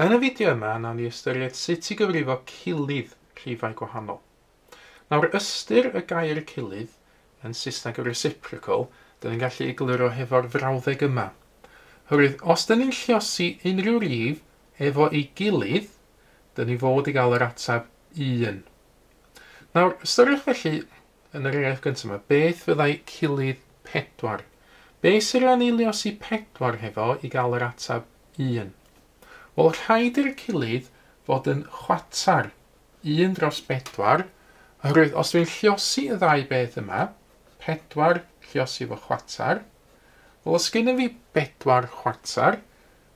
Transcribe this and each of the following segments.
Yn y fideo yma, nawn ni ystyried sut i gyfrifo cilydd rhifau gwahanol. Nawr, ystyr y gair cilydd yn Saesneg y reciprocal, dyn ni'n gallu egluro hefo'r frawddeg yma. Hyrwydd, os dyn ni'n lliosi unrhyw rif efo ei gilydd, dyn ni fod i gael yr ateb 1. Nawr, ystyriwch felly yn yr eraith gyntaf yma, beth fyddai cilydd pedwar? Be sy'n rhan i liosi pedwar hefo i gael yr ateb 1? Wel, rhaid i'r cilydd fod yn chwatar, 1 dros 4, oherwydd os dwi'n lliosi y ddau beth yma, 4 lliosi fo chwatar, wel os gynnu fi 4 chwatar,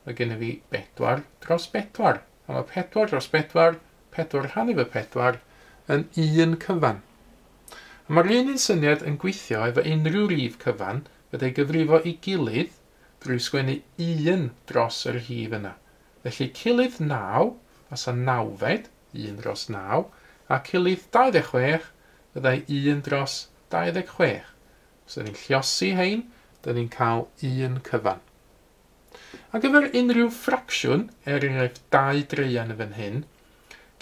mae gynnu fi 4 dros 4. A mae 4 dros 4, 4 rhannu fy 4 yn un cyfan. Mae'r un un syniad yn gweithio efo unrhyw rif cyfan fyddai gyfrifo i gilydd drwy sgwennu un dros yr hif yna. Felly cilydd 9, fysa nawfed, 1 dros 9, a cilydd 26, byddai 1 dros 26. Os ydyn ni'n lliosi hein, dyn ni'n cael 1 cyfan. A gyfer unrhyw ffracsiwn, er enghraifft 2 dreian y fan hyn,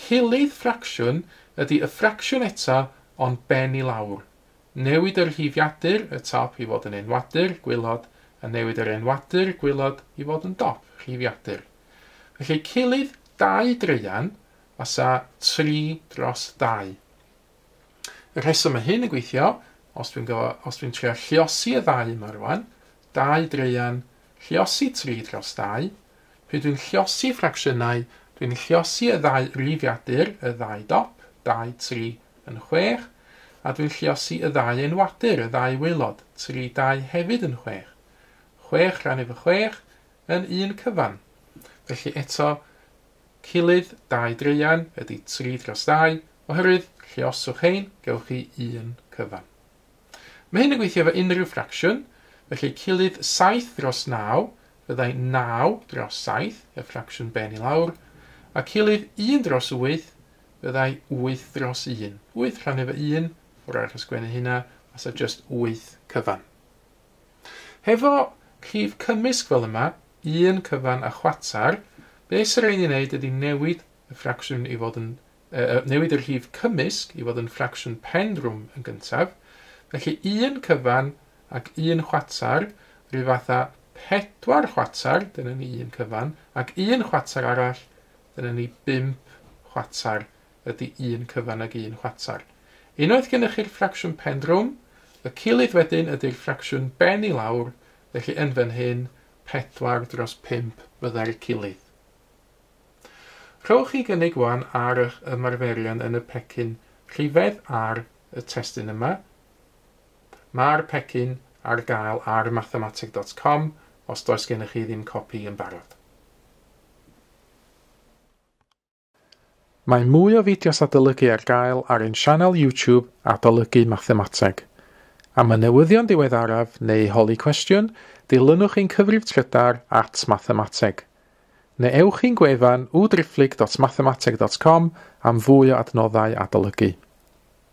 cilydd ffracsiwn ydy y ffracsiwn eto ond ben i lawr. Newid yr hifiadur, y top i fod yn enwadur, gwylod, a newid yr enwadur, gwylod, i fod yn dop, hifiadur. Felly cilydd 2 dreian fasa 3 dros 2. Y rheswm y hyn yn gweithio, os dwi'n dwi trio lliosi y ddau yma rwan, 2 dreian lliosi 3 dros 2, pe dwi'n lliosi ffracsiynau, dwi'n lliosi y ddau rifiadur, y ddau dop, 2, 3 yn 6, a dwi'n lliosi y ddau enwadur, y ddau wylod, 3, 2 hefyd yn 6. 6 rhan efo 6 yn un cyfan. Felly eto, cilydd 2 dreian ydy 3 dros 2, oherwydd lluoswch ein, gewch chi 1 cyfan. Mae hyn yn gweithio efo unrhyw ffracsiwn, felly cilydd 7 dros 9 byddai 9 dros 7, y ffracsiwn ben i lawr, a cilydd 1 dros 8 byddai 8 dros 1. 8 rhan efo 1, o'r arall ysgwennu hynna, a so just 8 cyfan. Hefo rhif cymysg fel yma, un cyfan a chwatar, be sy'n rhaid i wneud ydy newid y ffracsiwn i fod yn uh, newid yr rhif cymysg i fod yn ffracsiwn pendrwm yn gyntaf. Felly un cyfan ac un chwatar, rhyw fatha pedwar chwatar, dyna ni un cyfan, ac un chwatar arall, dyna ni bimp chwatar, ydy un cyfan ac un chwatar. Unwaith gennych chi'r ffracsiwn pendrwm, y cilydd wedyn ydy'r ffracsiwn ben i lawr, felly yn fan hyn, pedwar dros pump fydda'r cilydd. Rhowch chi gynnig wan ar eich ymarferion yn y pecyn rhifedd ar y testyn yma. Mae'r pecyn ar gael ar mathematic.com os does gennych chi ddim copi yn barod. Mae mwy o fideos adolygu ar gael ar ein sianel YouTube Adolygu Mathemateg. Am y newyddion diweddaraf neu holi cwestiwn, dilynwch ein cyfrif trydar at mathemateg. Neu ewch i'n gwefan www.mathemateg.com am fwy o adnoddau adolygu.